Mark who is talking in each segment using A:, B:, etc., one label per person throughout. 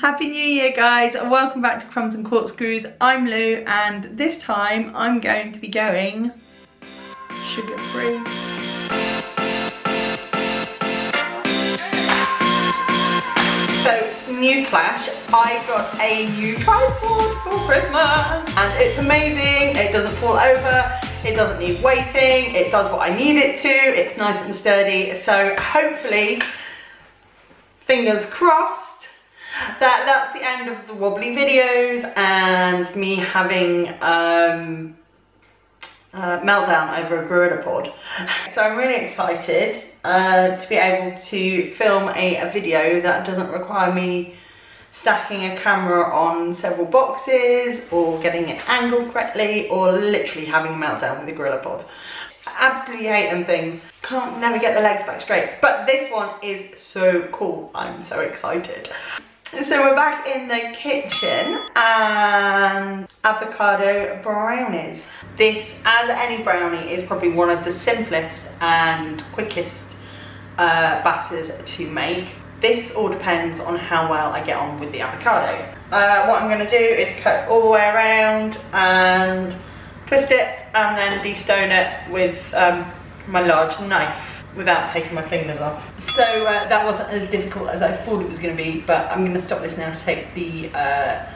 A: Happy New Year guys. And welcome back to Crumbs and Corkscrews. I'm Lou and this time I'm going to be going sugar free. So newsflash, I got a new tripod for Christmas. And it's amazing, it doesn't fall over, it doesn't need weighting, it does what I need it to, it's nice and sturdy. So hopefully, fingers crossed, that that's the end of the wobbly videos and me having um, uh, meltdown over a GorillaPod. So I'm really excited uh, to be able to film a, a video that doesn't require me stacking a camera on several boxes or getting it angled correctly or literally having a meltdown with a GorillaPod. absolutely hate them things. Can't never get the legs back straight. But this one is so cool. I'm so excited. So we're back in the kitchen and avocado brownies. This, as any brownie, is probably one of the simplest and quickest uh, batters to make. This all depends on how well I get on with the avocado. Uh, what I'm going to do is cut all the way around and twist it and then de-stone it with um, my large knife without taking my fingers off. So uh, that wasn't as difficult as I thought it was going to be, but I'm going to stop this now to take the uh,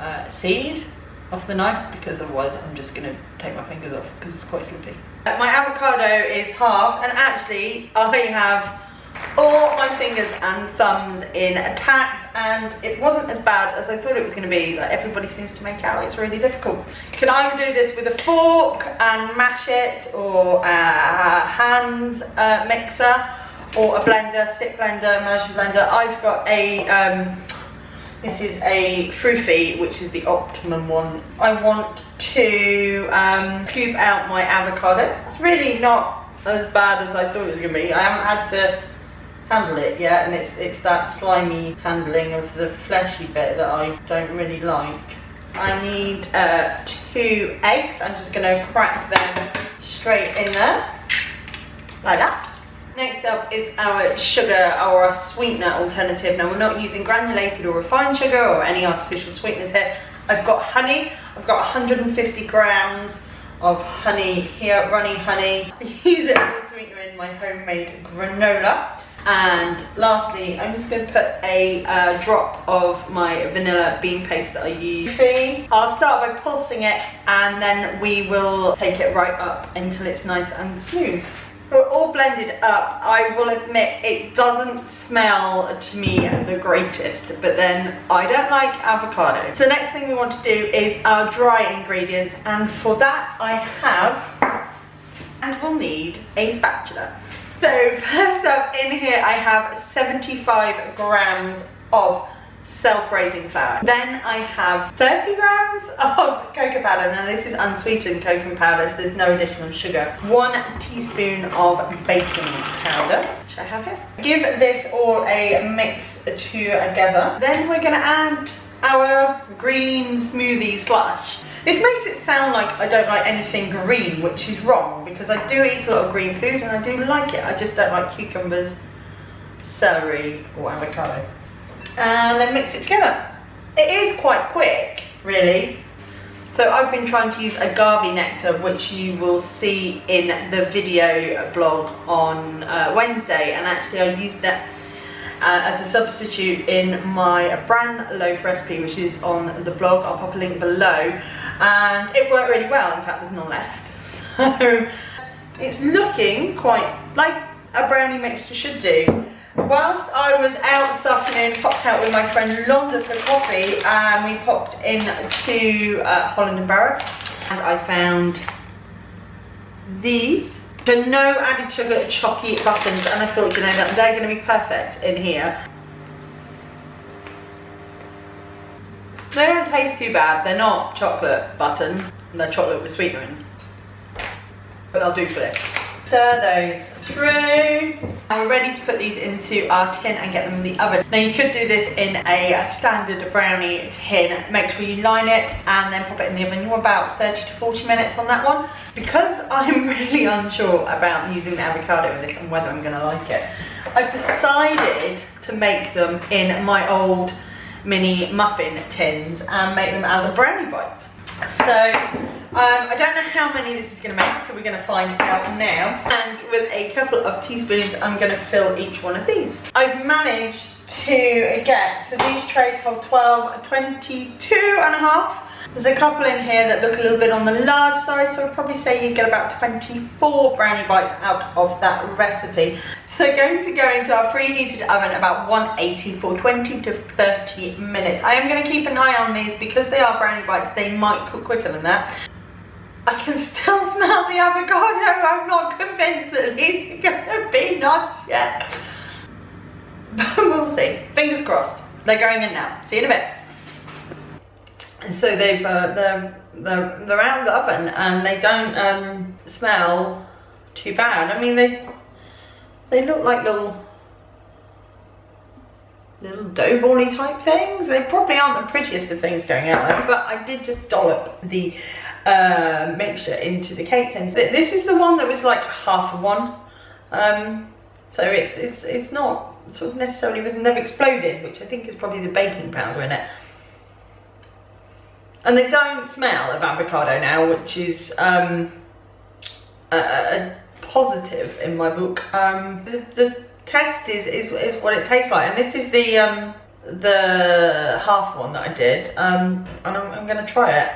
A: uh, seed off the knife because otherwise I'm just going to take my fingers off because it's quite slippy. My avocado is halved and actually I have all my fingers and thumbs intact and it wasn't as bad as I thought it was going to be. Like everybody seems to make out it's really difficult. Can I do this with a fork and mash it or a hand uh, mixer or a blender, stick blender, immersion blender. I've got a, um, this is a Froothie, which is the optimum one. I want to um, scoop out my avocado. It's really not as bad as I thought it was going to be. I haven't had to handle it yet and it's it's that slimy handling of the fleshy bit that I don't really like. I need uh, two eggs. I'm just to crack them straight in there like that. Next up is our sugar our sweetener alternative. Now we're not using granulated or refined sugar or any artificial sweeteners here. I've got honey. I've got 150 grams of honey here, runny honey. I use it as a in my homemade granola. And lastly, I'm just going to put a uh, drop of my vanilla bean paste that I use. I'll start by pulsing it and then we will take it right up until it's nice and smooth. We're all blended up. I will admit it doesn't smell to me the greatest, but then I don't like avocado. So the next thing we want to do is our dry ingredients and for that I have, and we'll need a spatula. So first up in here I have 75 grams of self-raising flour. Then I have 30 grams of cocoa powder. Now this is unsweetened cocoa powder, so there's no additional sugar. One teaspoon of baking powder, which I have here. Give this all a mix together. Then we're gonna add our green smoothie slush. This makes it sound like I don't like anything green, which is wrong because I do eat a lot of green food and I do like it. I just don't like cucumbers, celery or avocado. And then mix it together. It is quite quick, really. So I've been trying to use agave nectar, which you will see in the video blog on uh, Wednesday. And actually I used that uh, as a substitute in my bran loaf recipe, which is on the blog. I'll pop a link below. And it worked really well. In fact, there's none left. So it's looking quite like a brownie mixture should do. Whilst I was out this afternoon, popped out with my friend Londa for coffee, and we popped in to uh, Holland and Barrett, and I found these the no added sugar chocky buttons and I thought, you know, that they're going to be perfect in here. They don't taste too bad. They're not chocolate buttons. They're chocolate with sweetener. But they'll do for this. Stir those through. And we're ready to put these into our tin and get them in the oven. Now you could do this in a standard brownie tin. Make sure you line it and then pop it in the oven. You're about 30 to 40 minutes on that one. Because I'm really unsure about using the avocado in this and whether I'm gonna like it, I've decided to make them in my old mini muffin tins and make them as a brownie bites. So um, I don't know how many this is going to make, so we're going to find out now. And with a couple of teaspoons, I'm going to fill each one of these. I've managed to get, so these trays hold 12, 22 and a half. There's a couple in here that look a little bit on the large side, so I'd probably say you get about 24 brownie bites out of that recipe. So going to go into our preheated oven about 180 for 20 to 30 minutes. I am going to keep an eye on these because they are brownie bites, they might cook quicker than that. I can still smell the avocado. I'm not convinced that these are to be nuts yet. But we'll see. Fingers crossed. They're going in now. See you in a bit. And so they've uh, they're, they're they're out of the oven and they don't um, smell too bad. I mean they they look like little little dough bally type things. They probably aren't the prettiest of things going out there, but I did just dollop the uh, mixture into the cake tins. This is the one that was like half of one. Um, so it's, it's, it's not sort of necessarily was never exploded, which I think is probably the baking powder in it. And they don't smell of avocado now, which is um, a, a, positive in my book. Um, the, the test is, is, is what it tastes like. And this is the um, the half one that I did. Um, and I'm, I'm going to try it.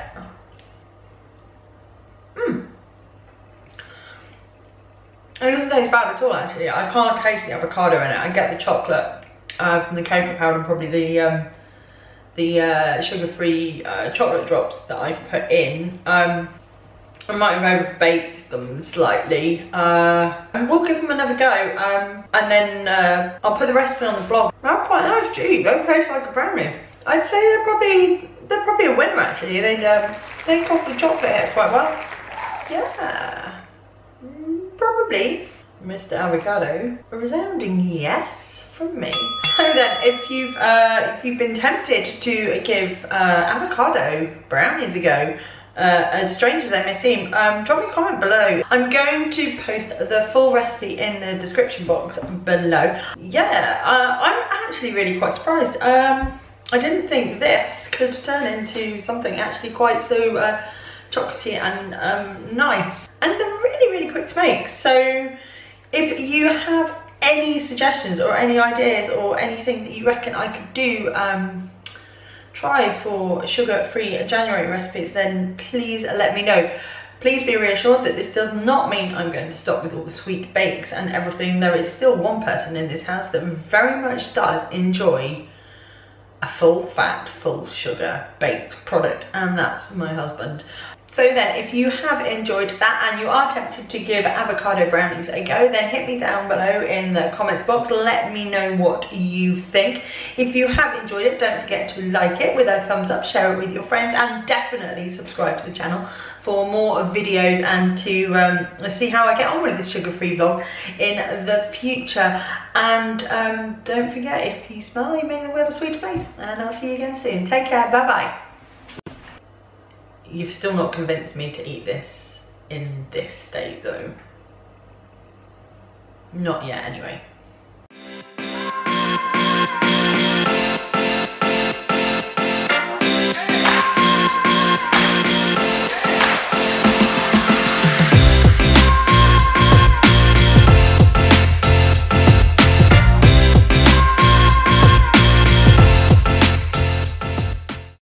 A: It doesn't taste bad at all actually. I can't taste the avocado in it. I get the chocolate uh, from the cocoa powder and probably the um, the uh, sugar-free uh, chocolate drops that I put in. Um, I might have overbaked them slightly. Uh, and we'll give them another go. Um, and then uh, I'll put the recipe on the blog. They're quite nice, gee, they taste like a brownie. I'd say they're probably they're probably a winner actually. They'd um, take off the chocolate here quite well. Yeah, mm, probably. Mr. Avocado, a resounding yes from me. So then, if you've uh, if you've been tempted to give uh, avocado brownies a go, uh, as strange as they may seem, um, drop me a comment below. I'm going to post the full recipe in the description box below. Yeah, uh, I'm actually really quite surprised. Um, I didn't think this could turn into something actually quite so uh, chocolatey and um, nice. And quick to make. So if you have any suggestions or any ideas or anything that you reckon I could do um, try for sugar-free January recipes, then please let me know. Please be reassured that this does not mean I'm going to stop with all the sweet bakes and everything. There is still one person in this house that very much does enjoy a full fat, full sugar baked product and that's my husband. So then, if you have enjoyed that and you are tempted to give avocado brownies a go, then hit me down below in the comments box. Let me know what you think. If you have enjoyed it, don't forget to like it with a thumbs up, share it with your friends, and definitely subscribe to the channel for more videos and to um, see how I get on with this sugar-free vlog in the future. And um, don't forget, if you smile, you make the world a sweeter place. And I'll see you again soon. Take care. Bye-bye you've still not convinced me to eat this in this state though. Not yet anyway.